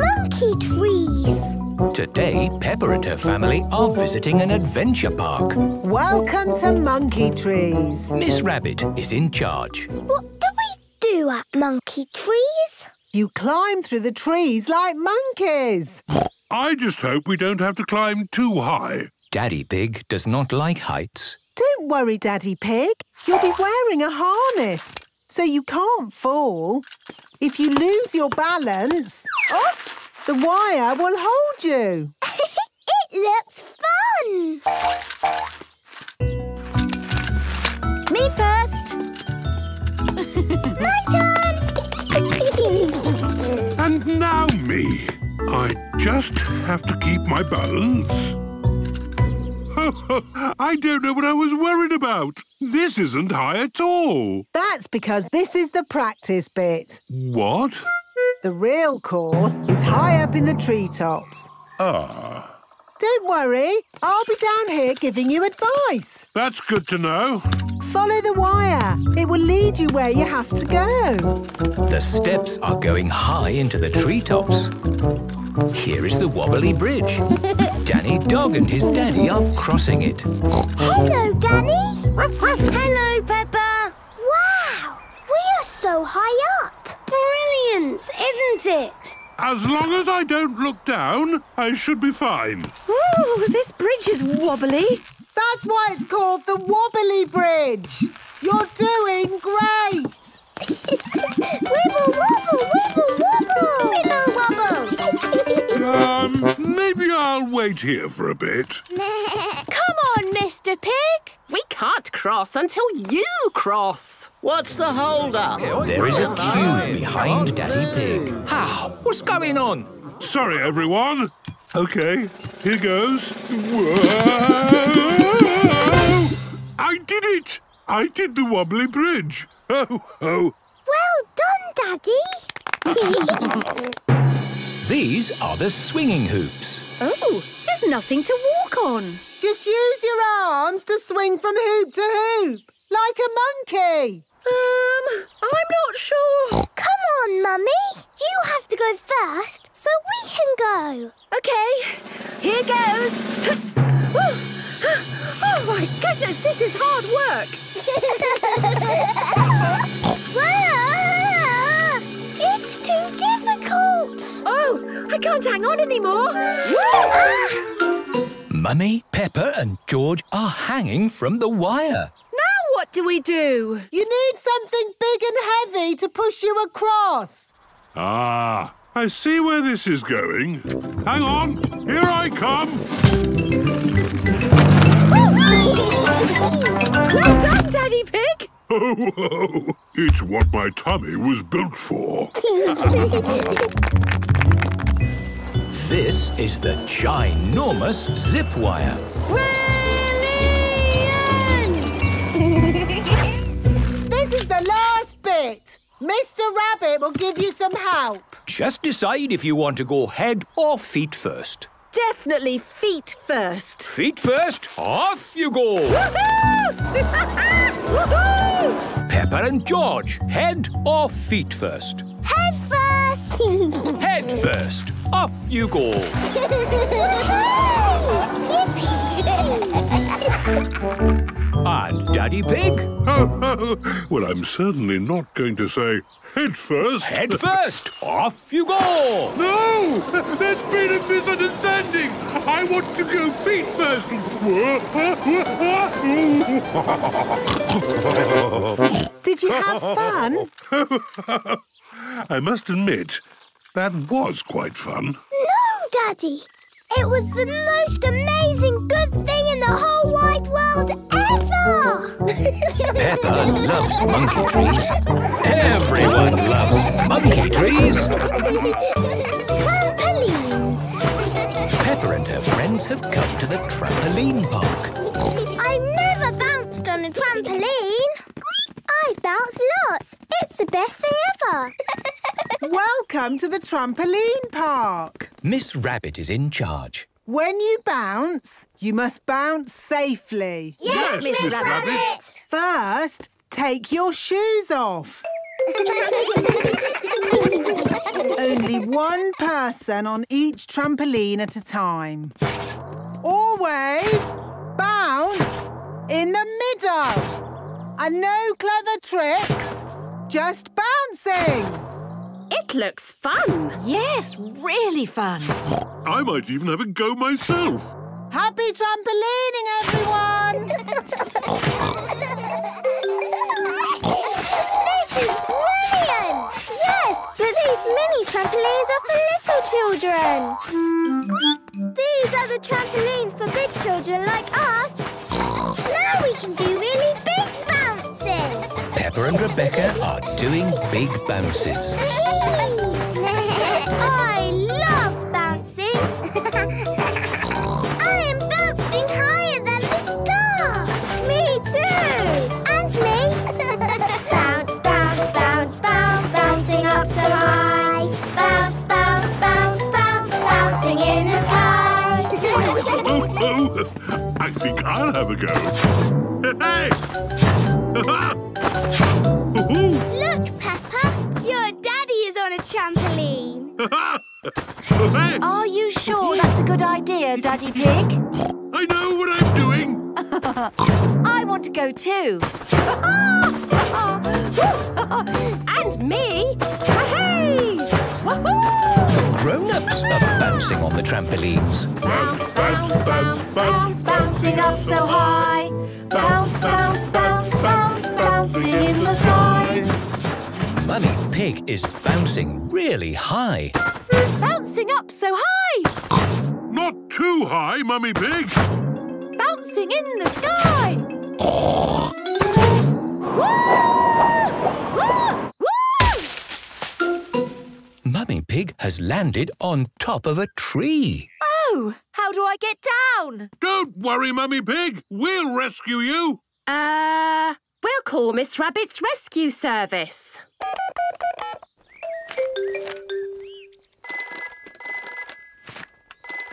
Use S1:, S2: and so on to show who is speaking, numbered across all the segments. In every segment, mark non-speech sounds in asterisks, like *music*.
S1: monkey trees.
S2: Today, Peppa and her family are visiting an adventure park.
S3: Welcome to Monkey Trees.
S2: Miss Rabbit is in charge.
S1: What do we do at monkey trees?
S3: You climb through the trees like monkeys.
S4: I just hope we don't have to climb too high.
S2: Daddy Pig does not like heights.
S3: Don't worry, Daddy Pig. You'll be wearing a harness, so you can't fall. If you lose your balance, oops, the wire will hold you. *laughs*
S1: it looks fun!
S5: Me first!
S1: My turn!
S4: And now me. I just have to keep my balance. *laughs* I don't know what I was worried about. This isn't high at all.
S3: That's because this is the practice bit.
S4: What?
S3: The real course is high up in the treetops.
S4: Ah,
S3: Don't worry, I'll be down here giving you advice.
S4: that's good to know.
S3: Follow the wire. It will lead you where you have to go.
S2: The steps are going high into the treetops. Here is the wobbly bridge. *laughs* Danny Dog and his daddy are crossing it.
S1: Hello, Danny.
S5: Hello, Peppa!
S1: Wow, we are so high up.
S5: Brilliant, isn't it?
S4: As long as I don't look down, I should be fine.
S5: Ooh, this bridge is wobbly.
S3: That's why it's called the Wobbly Bridge. You're doing great.
S1: Wibble wobble, wibble wobble.
S5: Wibble wobble.
S4: Um, maybe I'll wait here for a bit. *laughs*
S1: Come on, Mr. Pig.
S6: We can't cross until you cross.
S7: What's the hold-up?
S2: There is a queue behind Daddy Pig. How? What's going on?
S4: Sorry, everyone. Okay, here goes. Whoa! I did it! I did the wobbly bridge. Ho, ho.
S1: Well done, Daddy. *laughs*
S2: These are the swinging hoops.
S5: Oh, there's nothing to walk on.
S3: Just use your arms to swing from hoop to hoop, like a monkey.
S5: Um, I'm not sure.
S1: Come on, Mummy. You have to go first, so we can go.
S5: Okay, here goes. *laughs* Oh my goodness, this is hard work.
S1: Wah! It's too difficult.
S5: Oh, I can't hang on anymore.
S2: Mummy, Peppa and George are hanging from the wire.
S5: Now what do we do?
S3: You need something big and heavy to push you across.
S4: Ah, I see where this is going. Hang on, here I come. *laughs*
S5: Well done, Daddy Pig.
S4: Ho, ho. It's what my tummy was built for.
S2: This is the ginormous zip wire. *laughs*
S3: This is the last bit. Mr. Rabbit will give you some help.
S2: Just decide if you want to go head or feet first.
S5: Definitely feet first.
S2: Feet first, off you go.
S5: Woohoo! *laughs*
S2: Peppa and George, head or feet first?
S1: Head first.
S2: Head first, off you go. *laughs* *laughs* And Daddy Pig,
S4: Ho, *laughs* ho. well, I'm certainly not going to say head first.
S2: head first, off you go.
S4: No! There's been a misunderstanding! I want to go feet first!
S3: Did you have fun? *laughs*
S4: I must admit, that was quite fun.
S1: No, Daddy. It was the most amazing good thing in the whole wide world ever.
S2: Peppa loves monkey trees. Everyone loves monkey trees.
S1: Trampolines.
S2: Peppa and her friends have come to the trampoline park.
S1: I've never bounced on a trampoline. I bounce lots. It's the best thing ever. *laughs*
S3: Welcome to the trampoline park.
S2: Miss Rabbit is in charge.
S3: When you bounce, you must bounce safely.
S4: Yes, Miss Miss Rabbit. Rabbit.
S3: First, take your shoes off. *laughs* Only one person on each trampoline at a time. Always bounce in the middle. And no clever tricks, just bouncing.
S6: It looks fun.
S5: Yes, really fun.
S8: I might even have a go myself.
S3: Happy trampolining, everyone!
S1: This is brilliant! Yes, but these mini trampolines are for little children. These are the trampolines for big children like us. Now we can do really big bounces.
S2: Peppa and Rebecca are doing big bounces. *laughs*
S1: I love bouncing. *laughs* I am bouncing higher than the star. Me too. And me. *laughs* bounce, bounce, bounce, bounce, bouncing up so high. Bounce, bounce, bounce, bounce, bouncing in the sky.
S8: Oh, oh, oh, I think I'll have a go. Hey!
S1: A
S5: good idea, Daddy Pig?
S8: I know what I'm doing. *laughs*
S5: I want to go too. *laughs*
S6: And me. Hey! Woohoo!
S2: Grown-ups are bouncing on the trampolines.
S5: Bounce, bounce, bounce, bounce, bouncing up so high. Bounce, bounce, bounce, bounce, bouncing in the sky.
S2: Mummy Pig is bouncing really high.
S5: Bouncing up so high.
S8: Not too high, Mummy Pig.
S5: Bouncing in the sky. Woo! Woo! Woo!
S2: Mummy Pig has landed on top of a tree.
S5: Oh, how do I get down?
S8: Don't worry, Mummy Pig. We'll rescue you.
S6: Uh, we'll call Miss Rabbit's rescue service.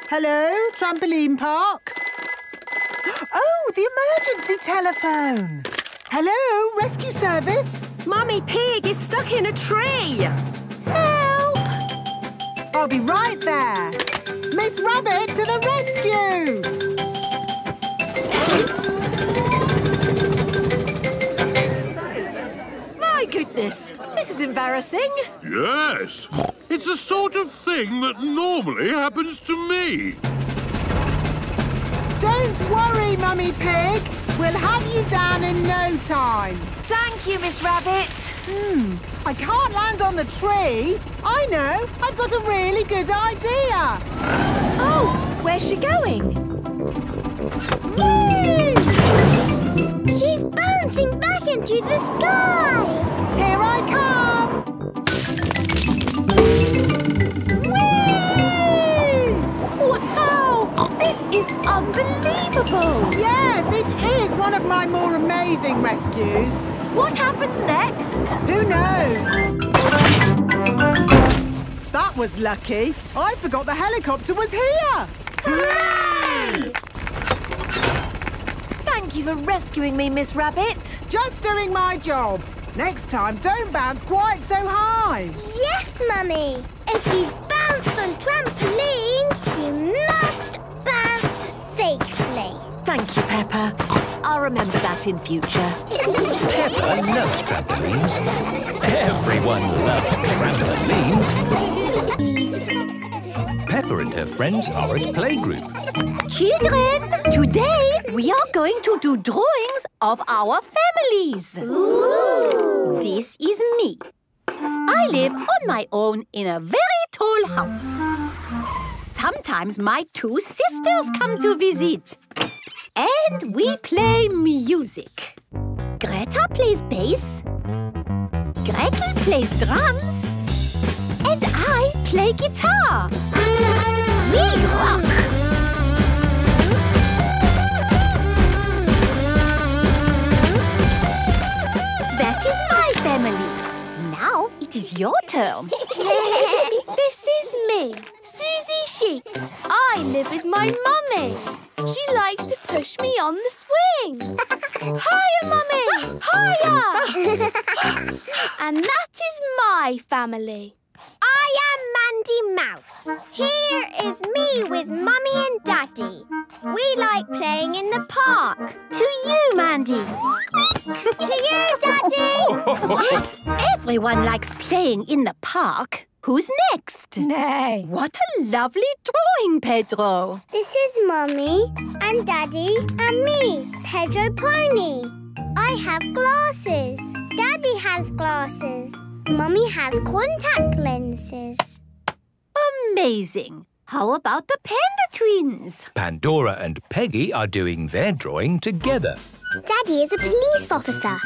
S3: Hello, trampoline park. Oh, the emergency telephone. Hello, rescue service.
S6: Mummy Pig is stuck in a tree.
S3: Help! I'll be right there. Miss Rabbit to the rescue!
S5: Goodness, this is embarrassing.
S8: Yes. It's the sort of thing that normally happens to me.
S3: Don't worry, Mummy Pig. We'll have you down in no time.
S5: Thank you, Miss Rabbit. Hmm.
S3: I can't land on the tree. I know. I've got a really good idea.
S5: Oh, where's she going?
S1: She's bouncing back into the sky.
S3: Here I come.
S5: Wow! This is unbelievable!
S3: Yes, it is one of my more amazing rescues.
S5: What happens next?
S3: Who knows? That was lucky. I forgot the helicopter was here.
S5: Thank you for rescuing me, Miss Rabbit.
S3: Just doing my job. Next time, don't bounce quite so high.
S1: Yes, Mummy. If you bounce on trampolines, you must bounce safely.
S5: Thank you, Peppa. I'll remember that in future.
S2: Peppa loves trampolines. Everyone loves trampolines. Peppa and her friends are at playgroup.
S5: Children, today we are going to do drawings of our families. This is me. I live on my own in a very tall house. Sometimes my two sisters come to visit. And we play music. Greta plays bass. Gretel plays drums. And I play guitar. We rock! Now it is your turn. *laughs*
S1: this is me, Susie
S9: sheep. I live with my mummy. She likes to push me on the swing. *laughs* Hiya, mummy! Hiya! *laughs* and that is my family.
S1: I am Mandy Mouse. Here is me with Mummy and Daddy. We like playing in the park.
S5: To you, Mandy.
S1: to you, Daddy.
S5: yes, *laughs* everyone likes playing in the park. Who's next?
S3: Neigh.
S5: What a lovely drawing, Pedro.
S1: This is Mummy and Daddy and me, Pedro Pony. I have glasses. Daddy has glasses. Mummy has contact lenses.
S5: Amazing. How about the Panda Twins?
S2: Pandora and Peggy are doing their drawing together.
S1: Daddy is a police officer.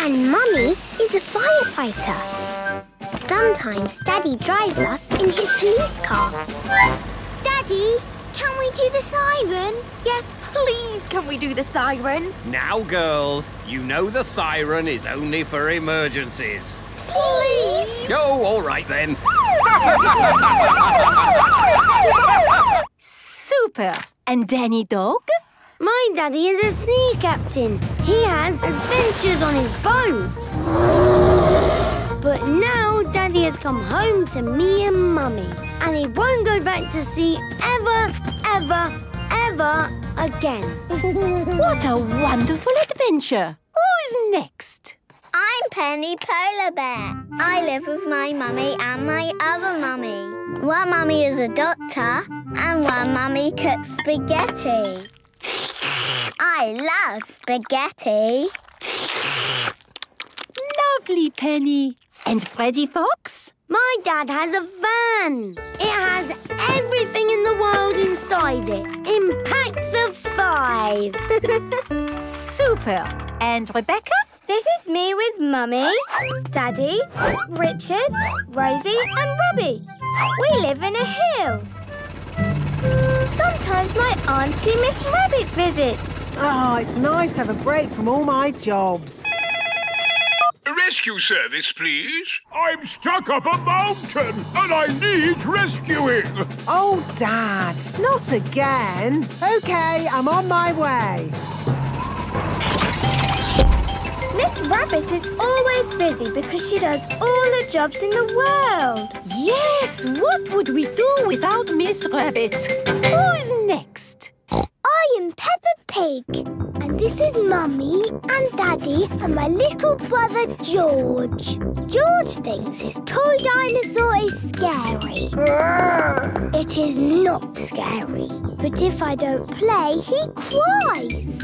S1: And Mummy is a firefighter. Sometimes Daddy drives us in his police car. Daddy, can we do the siren?
S5: Yes, please can we do the siren?
S10: Now, girls, you know the siren is only for emergencies.
S1: Please!
S10: Oh, all right then.
S5: Super. And Danny Dog?
S9: My daddy is a sea captain. He has adventures on his boat. But now Daddy has come home to me and Mummy. And he won't go back to sea ever, ever, ever again. *laughs*
S5: what a wonderful adventure. Who's next?
S1: I'm Penny Polar Bear. I live with my mummy and my other mummy. One mummy is a doctor and one mummy cooks spaghetti. I love spaghetti.
S5: Lovely, Penny. And Freddy Fox?
S9: My dad has a van. It has everything five. *laughs*
S5: Super. And Rebecca?
S9: This is me with Mummy, Daddy, Richard, Rosie and Robbie. We live in a hill. Sometimes my auntie Miss Rabbit visits.
S3: Oh, it's nice to have a break from all my jobs.
S8: Rescue service, please. I'm stuck up a mountain and I need rescuing.
S3: Oh, Dad, not again. OK, I'm on my way.
S9: Miss Rabbit is always busy because she does all the jobs in the world.
S5: Yes, what would we do without Miss Rabbit? Who's next?
S1: I am Peppa Pig. And this is Mummy and Daddy and my little brother George. George thinks his toy dinosaur is scary. It is not scary. But if I don't play, he cries.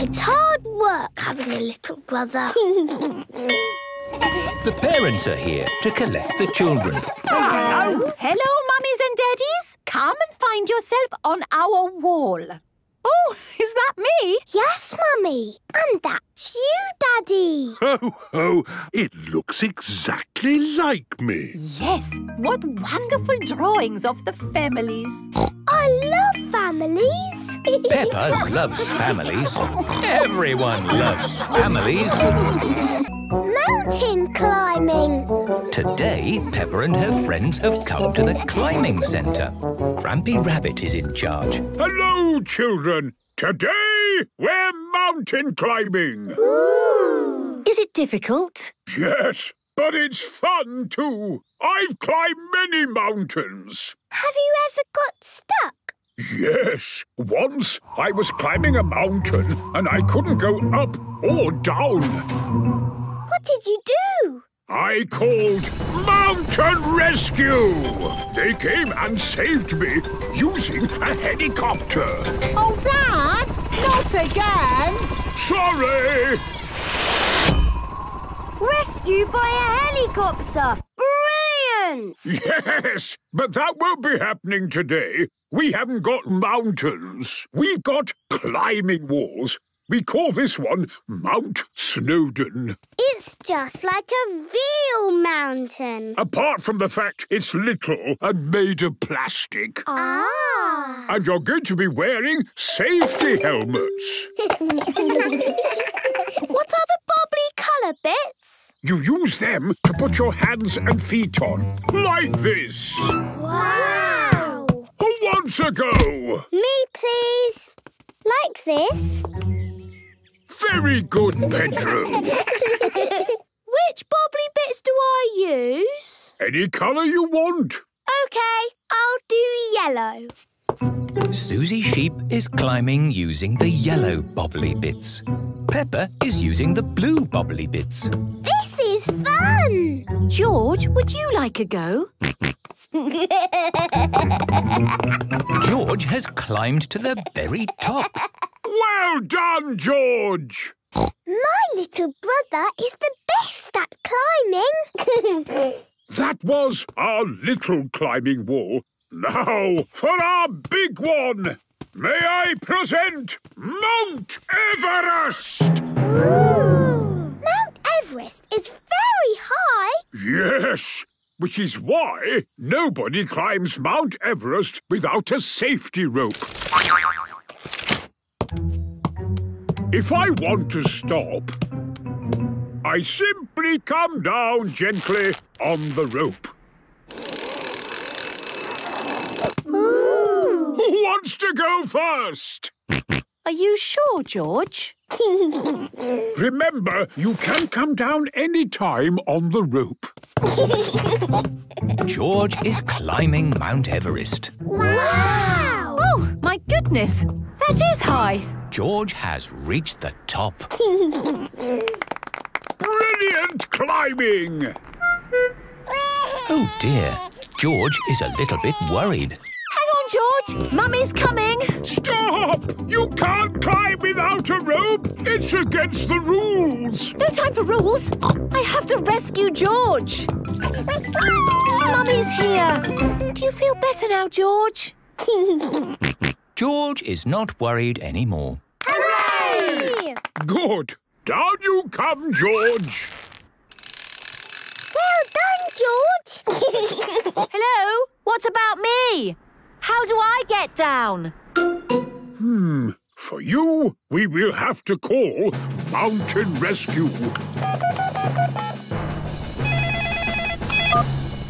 S1: it's hard work having a little brother. *laughs*
S2: The parents are here to collect the children.
S5: Hello. Hello, mummies and daddies. Come and find yourself on our wall. Oh, *laughs* is that me?
S1: Yes, Mummy. And that's you, Daddy.
S8: Ho, ho! It looks exactly like me.
S5: Yes, what wonderful drawings of the families. *gasps*
S1: I love families.
S2: Peppa loves families. Everyone loves families.
S1: Mountain climbing.
S2: Today, Peppa and her friends have come to the climbing centre. Grampy Rabbit is in charge.
S8: Hello, children. Today, we're mountain climbing.
S5: Is it difficult?
S8: Yes, but it's fun too. I've climbed many mountains.
S1: Have you ever got stuck?
S8: Yes, once I was climbing a mountain and I couldn't go up or down.
S1: What did you do?
S8: I called Mountain Rescue. They came and saved me using a helicopter.
S3: Oh, Dad, not again.
S8: Sorry.
S9: Rescue by a helicopter. Brilliant!
S8: Yes, but that won't be happening today. We haven't got mountains. We've got climbing walls. We call this one Mount Snowdon.
S1: It's just like a real mountain.
S8: Apart from the fact it's little and made of plastic.
S1: Ah.
S8: And you're going to be wearing safety helmets. *laughs*
S9: What are the bubbly
S1: yellow bits?
S8: You use them to put your hands and feet on, like this.
S1: Wow!
S8: Who wants a go?
S1: Me, please. Like this.
S8: Very good, Pedro. *laughs*
S1: Which bobbly bits do I use?
S8: Any colour you want.
S1: OK, I'll do yellow.
S2: Susie Sheep is climbing using the yellow bobbly bits. Peppa is using the blue bobbly bits.
S1: This is fun!
S5: George, would you like a go? *laughs*
S2: George has climbed to the very top.
S8: Well done, George.
S1: My little brother is the best at climbing. *laughs*
S8: That was our little climbing wall. Now for our big one. May I present Mount Everest?
S1: Mount Everest is very high.
S8: Yes, which is why nobody climbs Mount Everest without a safety rope. If I want to stop, I simply come down gently on the rope. Who wants to go first?
S5: Are you sure, George? *laughs*
S8: Remember, you can come down any time on the rope.
S2: George is climbing Mount Everest.
S1: Wow!
S5: Oh, my goodness! That is high.
S2: George has reached the top.
S8: Brilliant climbing!
S2: Oh dear, George is a little bit worried.
S5: Hang on, George. Mummy's coming.
S8: Stop! You can't climb without a rope! It's against the rules!
S5: No time for rules. I have to rescue George. Mummy's here. Do you feel better now, George?
S2: George is not worried anymore.
S1: Hooray!
S8: Good! Down you come, George!
S1: Well done, George. *laughs*
S5: Hello? What about me? How do I get down?
S8: Hmm. For you, we will have to call Mountain Rescue.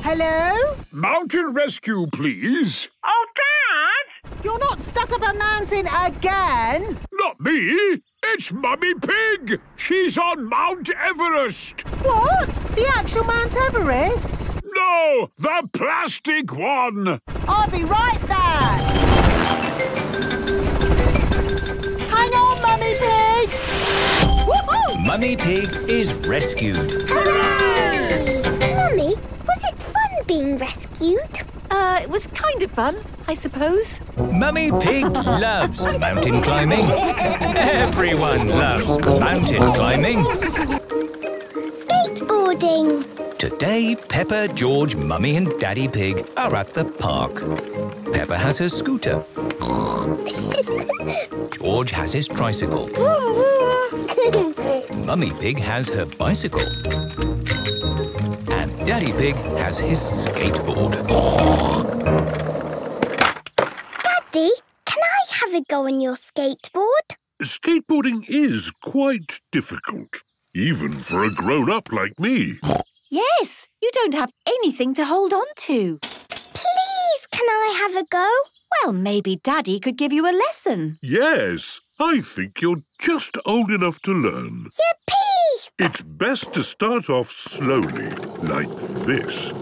S3: Hello?
S8: Mountain Rescue, please.
S3: Oh, Dad! You're not stuck up a mountain again?
S8: Not me. It's Mummy Pig. She's on Mount Everest.
S3: What? The actual Mount Everest?
S8: No, the plastic one.
S3: I'll be right there. Hang on, Mummy Pig!
S5: Woohoo!
S2: Mummy Pig is rescued. Hooray!
S1: Mummy, was it fun being rescued?
S5: Uh, it was kind of fun, I suppose.
S2: Mummy Pig loves *laughs* mountain climbing. Everyone loves mountain climbing.
S1: Skateboarding.
S2: Today, Peppa, George, Mummy and Daddy Pig are at the park. Peppa has her scooter. George has his tricycle. *laughs* Mummy Pig has her bicycle. And Daddy Pig has his skateboard.
S1: Daddy, can I have a go on your skateboard?
S4: Skateboarding is quite difficult, even for a grown-up like me.
S5: Yes, you don't have anything to hold on to.
S1: Please, can I have a go?
S5: Well, maybe Daddy could give you a lesson.
S4: Yes, I think you're just old enough to learn.
S1: Yippee!
S4: It's best to start off slowly, like this.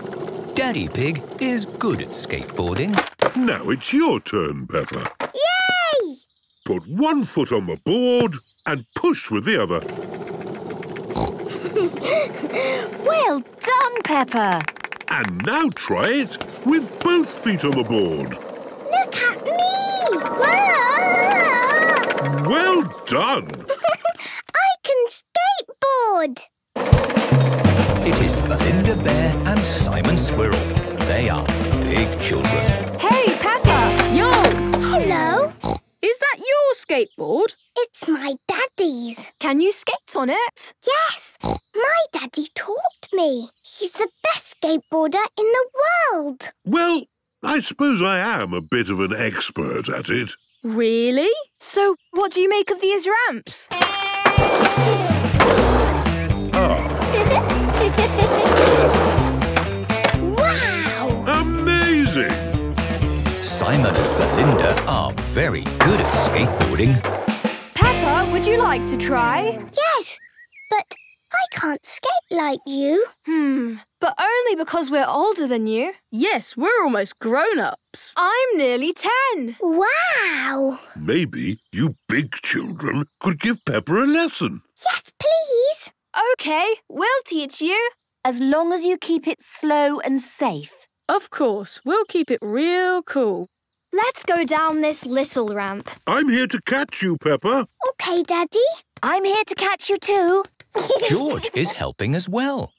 S2: Daddy Pig is good at skateboarding.
S4: Now it's your turn, Peppa.
S1: Yay!
S4: Put one foot on the board and push with the other.
S5: Well done, Peppa.
S4: And now try it with both feet on the board.
S1: Look at me! Wow!
S4: Well done! *laughs*
S1: I can skateboard!
S2: It is Belinda Bear and Simon Squirrel. They are big children.
S6: Is that your skateboard?
S1: it's my daddy's.
S6: Can you skate on it?
S1: Yes, my daddy taught me. He's the best skateboarder in the world.
S4: Well, I suppose I am a bit of an expert at it.
S6: Really? So, what do you make of these ramps?
S4: Ah, *laughs*
S2: Simon and Belinda are very good at skateboarding.
S11: Peppa, would you like to try?
S1: Yes, but I can't skate like you.
S11: Hmm, but only because we're older than you.
S6: Yes, we're almost grown-ups.
S11: I'm nearly ten.
S1: Wow!
S4: Maybe you big children could give Peppa a lesson.
S1: Yes, please.
S11: Okay, we'll teach you.
S5: As long as you keep it slow and safe.
S6: Of course, we'll keep it real cool.
S11: Let's go down this little ramp.
S4: I'm here to catch you, Peppa.
S1: Okay, Daddy.
S5: I'm here to catch you too. *laughs*
S2: George is helping as well.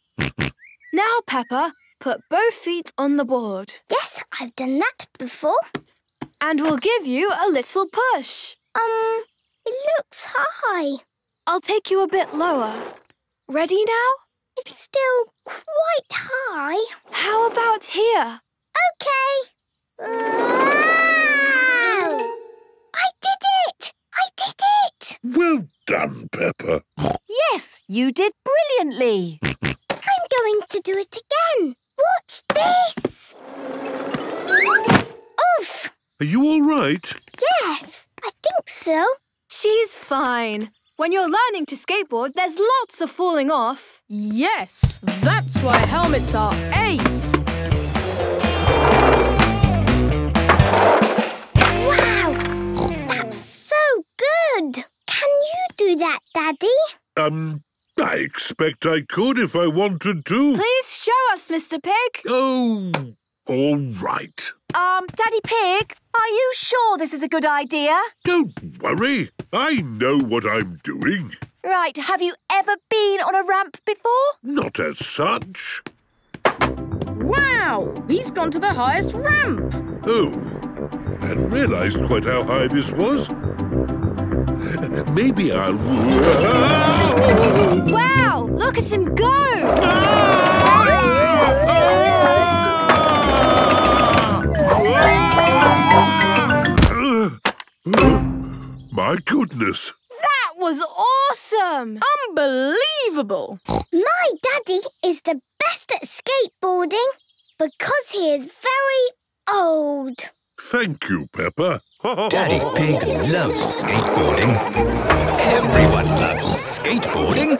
S11: Now, Peppa, put both feet on the board.
S1: Yes, I've done that before.
S11: And we'll give you a little push.
S1: Um, it looks high.
S11: I'll take you a bit lower. Ready now?
S1: It's still quite high.
S11: How about here?
S1: Okay. Wow! I did it! I did it!
S4: Well done, Peppa.
S5: Yes, you did brilliantly.
S1: I'm going to do it again. Watch this. Oof!
S4: Are you all right?
S1: Yes, I think so.
S11: She's fine. When you're learning to skateboard, there's lots of falling off.
S6: Yes, that's why helmets are ace.
S1: Wow! That's so good. Can you do that, Daddy?
S4: Um, I expect I could if I wanted to.
S11: Please show us, Mr. Pig.
S4: Oh, all right.
S5: Um, Daddy Pig, are you sure this is a good idea?
S4: Don't worry. I know what I'm doing.
S5: Right, have you ever been on a ramp before?
S4: Not as such.
S6: Wow, he's gone to the highest ramp.
S4: Oh, hadn't realised quite how high this was. Maybe I'll...
S11: Wow, look at him go. *gasps*
S4: My goodness.
S11: That was awesome.
S6: Unbelievable.
S1: My daddy is the best at skateboarding because he is very old.
S4: Thank you, Peppa. *laughs*
S2: Daddy Pig loves skateboarding. Everyone loves skateboarding.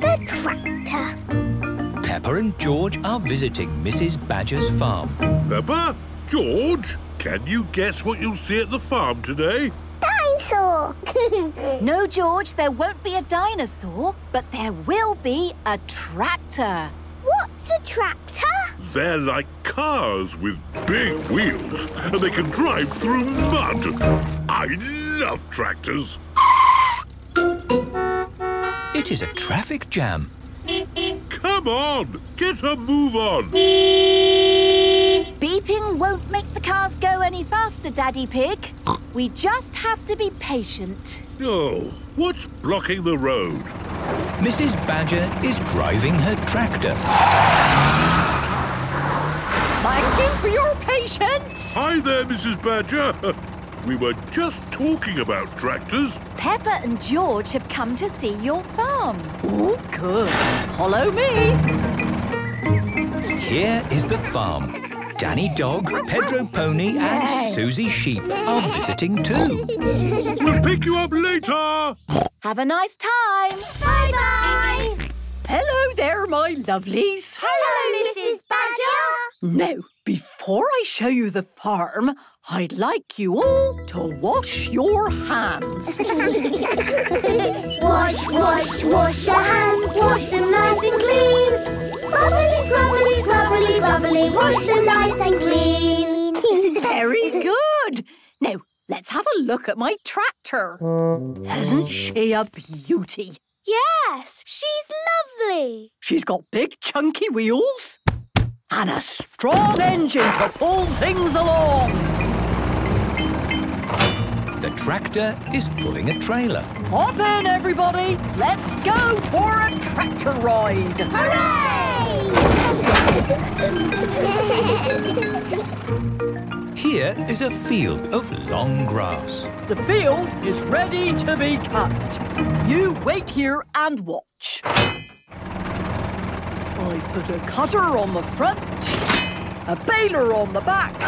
S1: The tractor.
S2: Peppa and George are visiting Mrs. Badger's farm.
S4: Peppa? George? Can you guess what you'll see at the farm today?
S1: Dinosaur. *laughs*
S5: No, George, there won't be a dinosaur, but there will be a tractor.
S1: What's a tractor?
S4: They're like cars with big wheels, and they can drive through mud. I love tractors.
S2: It is a traffic jam.
S4: Come on, get a move on.
S5: Beeping won't make the cars go any faster, Daddy Pig. We just have to be patient.
S4: Oh, what's blocking the road?
S2: Mrs. Badger is driving her tractor.
S5: Thank you for your patience.
S4: Hi there, Mrs. Badger. *laughs* We were just talking about tractors.
S5: Peppa and George have come to see your farm. Oh, good. Follow me.
S2: Here is the farm. Danny Dog, Pedro Pony and Susie Sheep are visiting too.
S4: We'll pick you up later.
S5: Have a nice time.
S1: Bye-bye.
S5: Hello there, my lovelies.
S1: Hello, Mrs. Badger.
S5: Now, before I show you the farm, I'd like you all to wash your hands. *laughs*
S1: Wash, wash, wash your hands. Wash them nice and clean. Bubbly, scrubbly, scrubbly, bubbly. Wash them nice and clean. *laughs*
S5: Very good. Now, let's have a look at my tractor. Isn't she a beauty?
S11: Yes, she's lovely.
S5: She's got big chunky wheels and a strong engine to pull things along.
S2: The tractor is pulling a trailer.
S5: Hop in, everybody. Let's go for a tractor ride. *laughs*
S2: Here is a field of long grass.
S5: The field is ready to be cut. You wait here and watch.
S12: I put a cutter on the front, a baler on the back,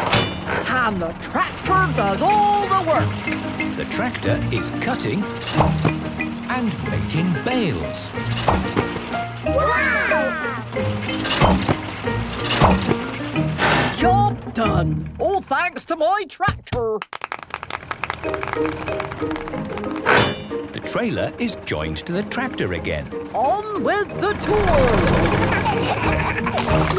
S12: and the tractor does all the work.
S2: The tractor is cutting and making bales.
S12: Job done. All thanks to my tractor.
S2: The trailer is joined to the tractor again.
S12: On with the tour.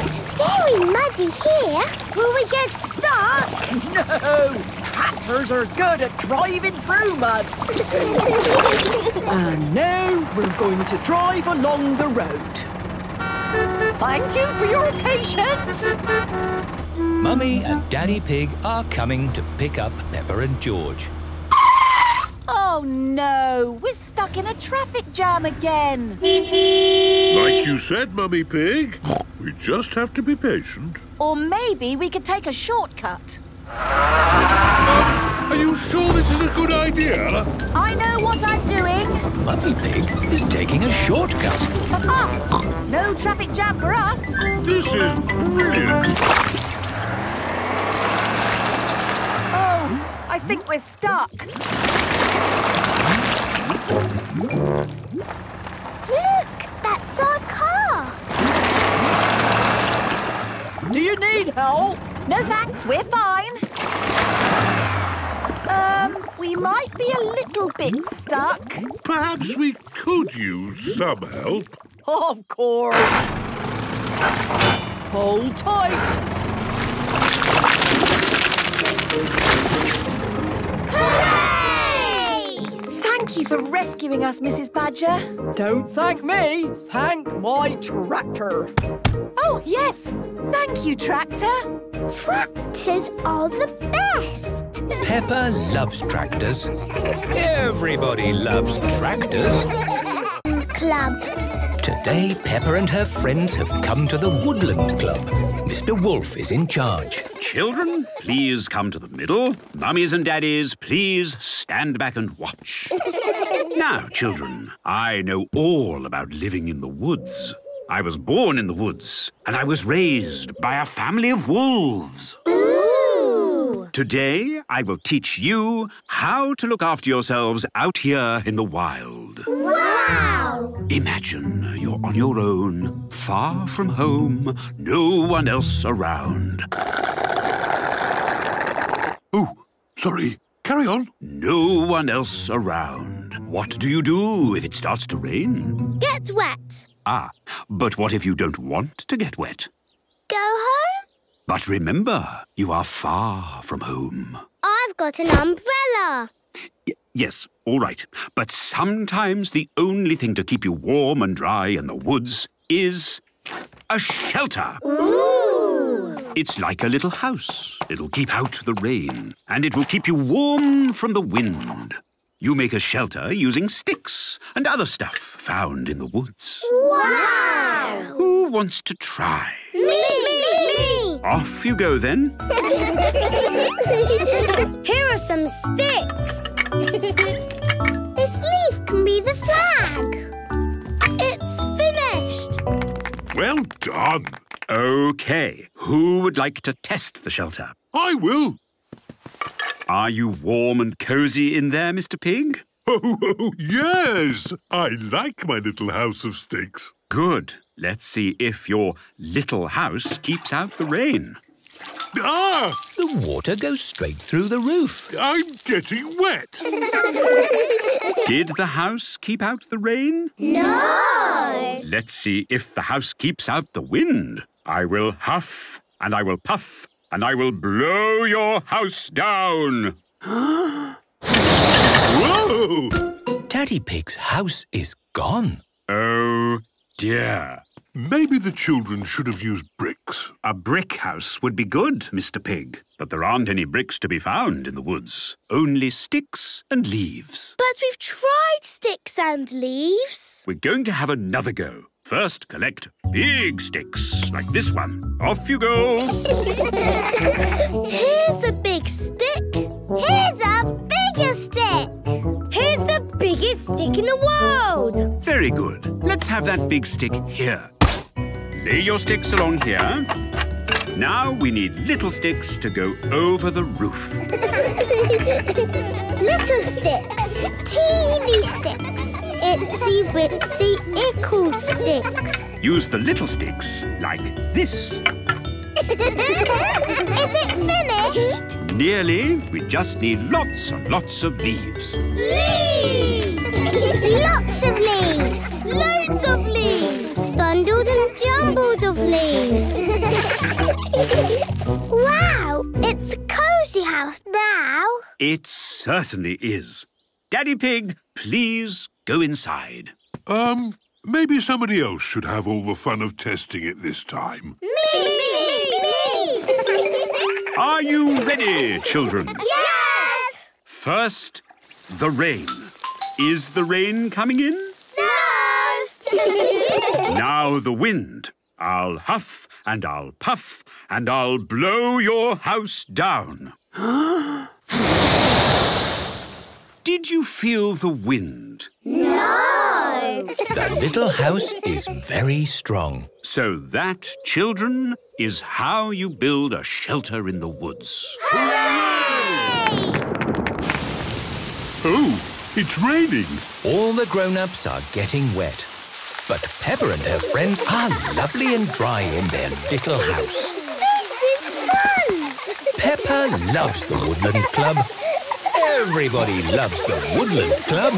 S1: It's very muddy here. Will we get stuck? *laughs*
S12: No, tractors are good at driving through mud. *laughs* and now we're going to drive along the road. Thank you for your patience.
S2: Mummy and Daddy Pig are coming to pick up Peppa and George.
S5: Oh no, we're stuck in a traffic jam again.
S4: Like you said, Mummy Pig, we just have to be patient.
S5: Or maybe we could take a shortcut.
S4: Uh, are you sure this is a good idea?
S5: I know what I'm doing.
S2: Mummy Pig is taking a shortcut. *laughs*
S5: no traffic jam for us.
S4: This is brilliant.
S5: Oh, I think we're stuck.
S1: Look, that's our car.
S12: Do you need help?
S5: No thanks, we're fine. Um, we might be a little bit stuck.
S4: Perhaps we could use some help.
S12: Of course. Hold tight.
S5: Thank you for rescuing us, Mrs. Badger.
S12: Don't thank me. Thank my tractor.
S5: Oh, yes. Thank you, Tractor.
S1: Tractors are the best.
S2: Peppa loves tractors. Everybody loves tractors.
S1: Club.
S2: Today, Peppa and her friends have come to the Woodland Club. Mr. Wolf is in charge.
S10: Children, please come to the middle. Mummies and daddies, please stand back and watch. *laughs* now, children, I know all about living in the woods. I was born in the woods, and I was raised by a family of wolves.
S1: Ooh.
S10: Today, I will teach you how to look after yourselves out here in the wild.
S1: Wow.
S10: Imagine you're on your own, far from home, no one else around.
S4: Oh, sorry. Carry on.
S10: No one else around. What do you do if it starts to rain?
S1: Get wet.
S10: Ah, but what if you don't want to get wet?
S1: Go home.
S10: But remember, you are far from home.
S1: I've got an umbrella.
S10: Y- yes, all right. But sometimes the only thing to keep you warm and dry in the woods is a shelter.
S1: Ooh.
S10: It's like a little house. It'll keep out the rain, and it will keep you warm from the wind. You make a shelter using sticks and other stuff found in the woods.
S1: Wow.
S10: Who wants to try?
S1: Me. Me.
S10: Off you go then. *laughs*
S1: Here are some sticks. this leaf can be the flag. It's finished.
S4: Well done.
S10: Okay, who would like to test the shelter?
S4: I will.
S10: Are you warm and cozy in there, Mr. Pig?
S4: Oh, oh, yes. I like my little house of sticks.
S10: Good. Let's see if your little house keeps out the rain.
S4: Ah!
S2: The water goes straight through the roof.
S4: I'm getting wet. *laughs*
S10: Did the house keep out the rain?
S1: No.
S10: Let's see if the house keeps out the wind. I will huff and I will puff and I will blow your house down. *gasps*
S4: Whoa!
S2: Daddy Pig's house is gone.
S10: Oh dear.
S4: Maybe the children should have used bricks.
S10: A brick house would be good, Mr. Pig, but there aren't any bricks to be found in the woods. Only sticks and leaves.
S1: But we've tried sticks and leaves.
S10: We're going to have another go. First, collect big sticks, like this one. Off you go. *laughs*
S1: Here's a big stick. Here's stick in the world.
S10: Very good. Let's have that big stick here. Lay your sticks along here. Now we need little sticks to go over the roof. *laughs*
S1: Little sticks. Teeny sticks. Itsy bitsy ickle sticks.
S10: Use the little sticks like this. *laughs*
S1: Is it finished?
S10: Nearly. We just need lots and lots of leaves.
S1: Leaves! Lots of leaves! Loads of leaves! Bundles and jumbles of leaves! *laughs* wow! It's a cosy house now!
S10: It certainly is. Daddy Pig, please go inside.
S4: Um, maybe somebody else should have all the fun of testing it this time.
S1: Me! Me!
S10: Are you ready, children?
S1: yes!
S10: First, the rain. Is the rain coming in?
S1: No! *laughs*
S10: Now the wind. I'll huff and I'll puff and I'll blow your house down. *gasps* Did you feel the wind?
S1: no!
S2: The little house is very strong.
S10: So that, children, is how you build a shelter in the woods. Hooray!
S4: Oh, it's raining.
S2: All the grown-ups are getting wet. But Peppa and her friends are lovely and dry in their little house.
S1: This is fun!
S2: Peppa loves the Woodland Club. Everybody loves the Woodland Club.